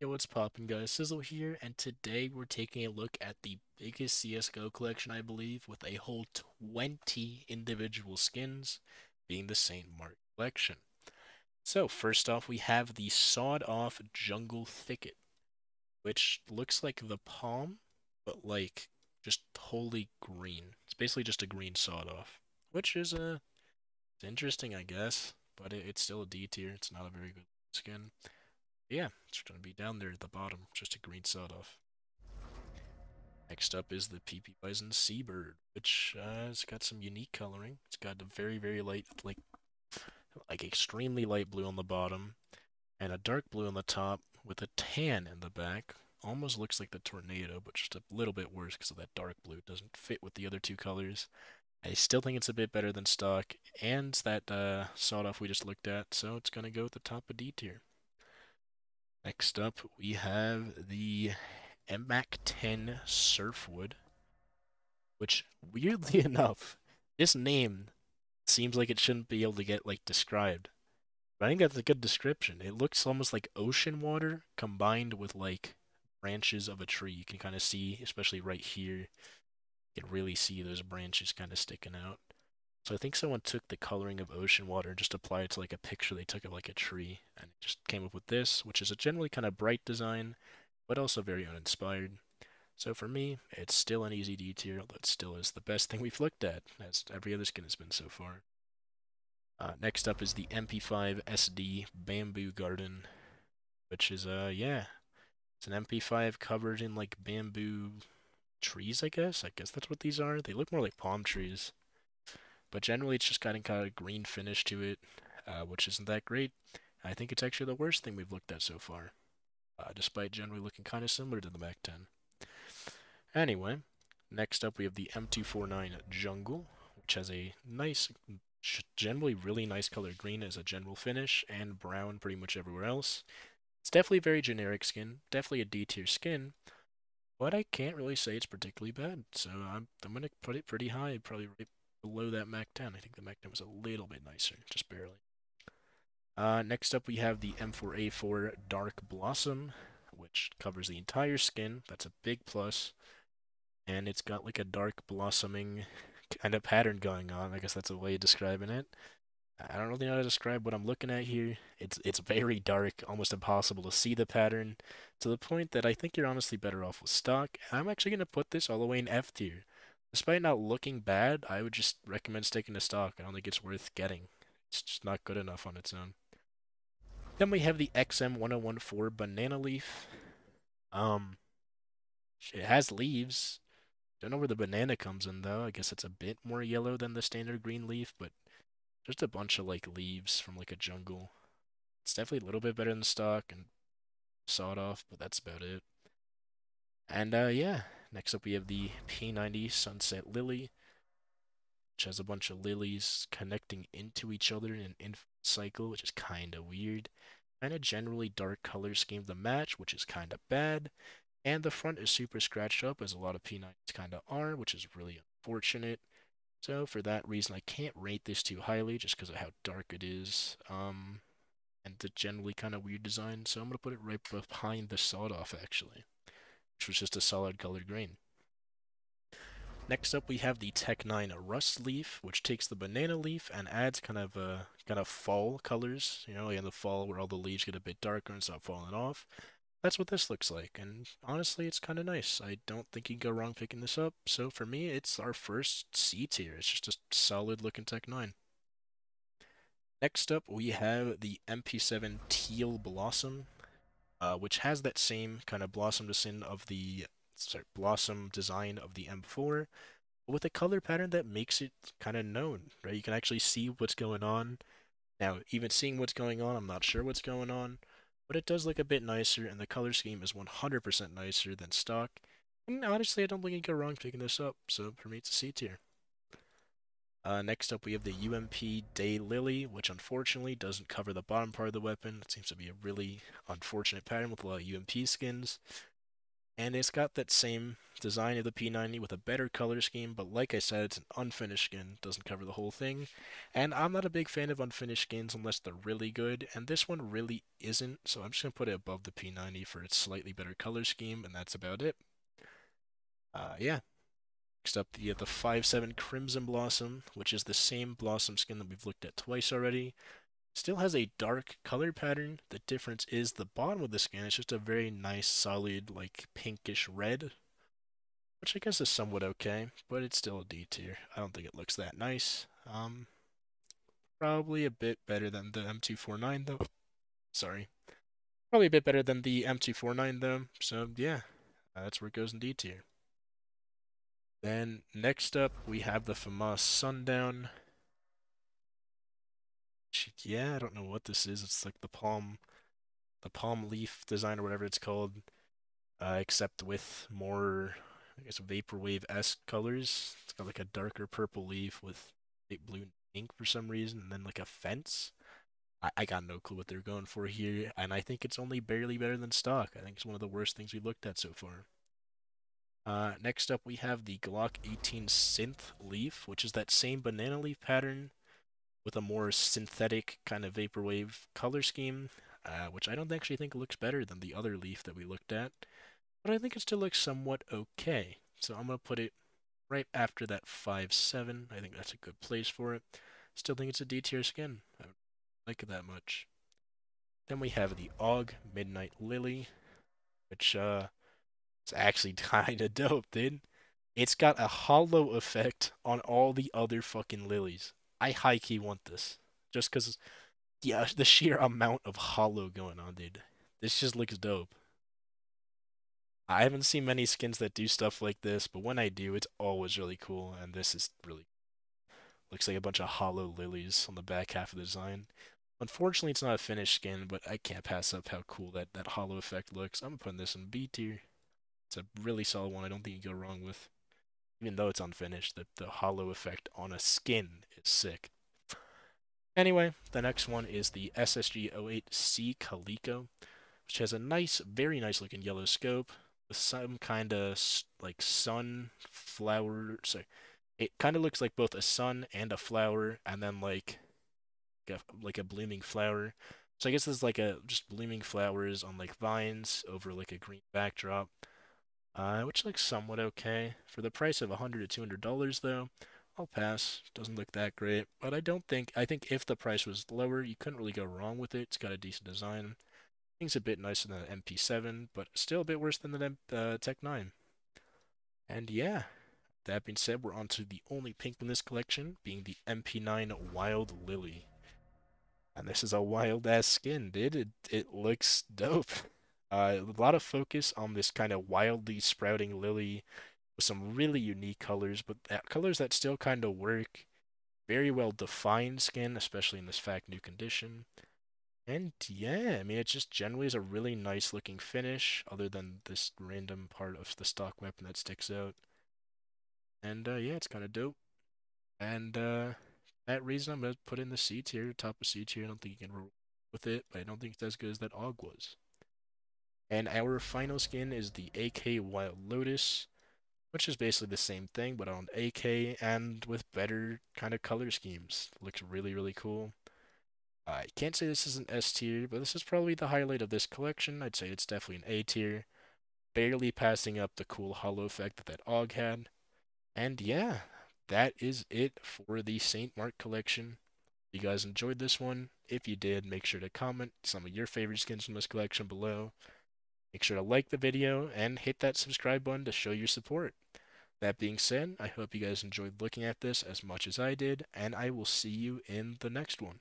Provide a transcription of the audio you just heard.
Yo, what's poppin' guys? Sizzyl here, and today we're taking a look at the biggest CSGO collection, I believe, with a whole 20 individual skins, being the St. Marc collection. So, first off, we have the sawed-off Jungle Thicket, which looks like the palm, but like just wholly green. It's basically just a green sawed-off, which is a uh, it's interesting, I guess, but it, it's still a D tier. It's not a very good skin. Yeah, it's going to be down there at the bottom, just a green sawed off. Next up is the PP Bison Seabird, which uh, has got some unique coloring. It's got a very, very light, like, like extremely light blue on the bottom, and a dark blue on the top with a tan in the back. Almost looks like the tornado, but just a little bit worse because of that dark blue. It doesn't fit with the other two colors. I still think it's a bit better than stock, and that uh, sawed off we just looked at, so it's going to go at the top of D tier. Next up, we have the MAC 10 Surfwood, which, weirdly enough, this name seems like it shouldn't be able to get, like, described. But I think that's a good description. It looks almost like ocean water combined with, like, branches of a tree. You can kind of see, especially right here, you can really see those branches kind of sticking out. So I think someone took the coloring of ocean water and just applied it to like a picture they took of like a tree and just came up with this, which is a generally kind of bright design, but also very uninspired. So for me, it's still an easy D tier, that still is the best thing we've looked at, as every other skin has been so far. Uh, next up is the MP5 SD Bamboo Garden, which is, uh, yeah, it's an MP5 covered in like bamboo trees, I guess. I guess that's what these are. They look more like palm trees. But generally, it's just got a kind of green finish to it, uh, which isn't that great. I think it's actually the worst thing we've looked at so far, uh, despite generally looking kind of similar to the Mac 10. Anyway, next up we have the M249 Jungle, which has a nice, generally really nice color green as a general finish, and brown pretty much everywhere else. It's definitely a very generic skin, definitely a D tier skin, but I can't really say it's particularly bad, so I'm, I'm going to put it pretty high, probably right below that Mac 10. I think the Mac 10 was a little bit nicer, just barely. Uh, next up, we have the M4A4 Dark Blossom, which covers the entire skin. That's a big plus. And it's got like a dark blossoming kind of pattern going on. I guess that's a way of describing it. I don't really know how to describe what I'm looking at here. It's it's very dark, almost impossible to see the pattern, to the point that I think you're honestly better off with stock. I'm actually going to put this all the way in F tier. Despite not looking bad, I would just recommend sticking to stock. I don't think it's worth getting. It's just not good enough on its own. Then we have the XM1014 Banana Leaf. Um, it has leaves. Don't know where the banana comes in though. I guess it's a bit more yellow than the standard green leaf, but just a bunch of like leaves from like a jungle. It's definitely a little bit better than stock and sawed off, but that's about it. And uh, yeah, next up we have the P90 Sunset Lily, which has a bunch of lilies connecting into each other in an infinite cycle, which is kind of weird. And a generally dark color scheme to match, which is kind of bad. And the front is super scratched up, as a lot of P90s kind of are, which is really unfortunate. So for that reason, I can't rate this too highly, just because of how dark it is. Um, and the generally kind of weird design, so I'm going to put it right behind the sawed off, actually which was just a solid colored green. Next up, we have the Tec-9 Rust Leaf, which takes the banana leaf and adds kind of uh, kind of fall colors. You know, in the fall where all the leaves get a bit darker and start falling off. That's what this looks like, and honestly, it's kind of nice. I don't think you can go wrong picking this up. So for me, it's our first C tier. It's just a solid looking Tec-9. Next up, we have the MP7 Teal Blossom uh, which has that same kind of blossom design of the sorry, blossom design of the M4, with a color pattern that makes it kind of known, right? You can actually see what's going on. Now, even seeing what's going on, I'm not sure what's going on, but it does look a bit nicer, and the color scheme is 100% nicer than stock. And honestly, I don't think you can go wrong picking this up, so for me, it's a C tier. Uh, next up, we have the UMP Day Lily, which unfortunately doesn't cover the bottom part of the weapon. It seems to be a really unfortunate pattern with a lot of UMP skins. and it's got that same design of the P90 with a better color scheme, but like I said, it's an unfinished skin, doesn't cover the whole thing. And I'm not a big fan of unfinished skins unless they're really good, and this one really isn't, so I'm just going to put it above the P90 for its slightly better color scheme, and that's about it. Uh, yeah. Next up, the, uh, the 5.7 Crimson Blossom, which is the same Blossom skin that we've looked at twice already. Still has a dark color pattern. The difference is the bottom of the skin is just a very nice, solid, like pinkish red. Which I guess is somewhat okay, but it's still a D tier. I don't think it looks that nice. Um, probably a bit better than the M249 though. Sorry. Probably a bit better than the M249 though. So yeah, that's where it goes in D tier. Then next up we have the FAMAS Sundown yeah, I don't know what this is. It's like the palm, the palm leaf design or whatever it's called, uh, except with more, I guess, vaporwave-esque colors. It's got like a darker purple leaf with blue pink for some reason, and then like a fence. I, I got no clue what they're going for here, and I think it's only barely better than stock. I think it's one of the worst things we looked at so far. Uh, next up, we have the Glock 18 Synth Leaf, which is that same banana leaf pattern with a more synthetic kind of vaporwave color scheme, uh, which I don't actually think looks better than the other leaf that we looked at, but I think it still looks somewhat okay. So I'm going to put it right after that 5-7. I think that's a good place for it. Still think it's a D tier skin. I don't like it that much. Then we have the AUG Midnight Lily, which uh, is actually kind of dope, dude. It's got a holo effect on all the other fucking lilies. I high key want this just because, yeah, the sheer amount of holo going on, dude. This just looks dope. I haven't seen many skins that do stuff like this, but when I do, it's always really cool, and this is really looks like a bunch of holo lilies on the back half of the design. Unfortunately, it's not a finished skin, but I can't pass up how cool that, that holo effect looks. I'm putting this in B tier. It's a really solid one. I don't think you can go wrong with even though it's unfinished, the, the holo effect on a skin is sick. Anyway, the next one is the SSG-08 Sea Calico, which has a nice, very nice looking yellow scope with some kind of like sun flower. Sorry, it kind of looks like both a sun and a flower, and then like a, like a blooming flower. So I guess there's like a just blooming flowers on like vines over like a green backdrop uh, which looks somewhat okay. For the price of 100 to $200 though, I'll pass. Doesn't look that great, but I don't think, I think if the price was lower, you couldn't really go wrong with it. It's got a decent design. Things a bit nicer than the MP7, but still a bit worse than the uh, Tec-9. And yeah, that being said, we're on to the only pink in this collection, being the MP9 Wild Lily. And this is a wild ass skin, dude. It, it looks dope. Uh, a lot of focus on this kind of wildly sprouting lily with some really unique colors, but that, colors that still kind of work. Very well defined skin, especially in this fact new condition. And yeah, I mean, it just generally is a really nice looking finish, other than this random part of the stock weapon that sticks out. And uh, yeah, it's kind of dope. And uh, that reason, I'm going to put in the C tier, top of C tier. I don't think you can with it, but I don't think it's as good as that AUG was. And our final skin is the AK Wild Lotus, which is basically the same thing, but on AK and with better kind of color schemes. Looks really, really cool. I can't say this is an S tier, but this is probably the highlight of this collection. I'd say it's definitely an A tier. Barely passing up the cool holo effect that that AUG had. And yeah, that is it for the St. Marc collection. You guys enjoyed this one, if you did, make sure to comment some of your favorite skins from this collection below. Make sure to like the video and hit that subscribe button to show your support. That being said, I hope you guys enjoyed looking at this as much as I did, and I will see you in the next one.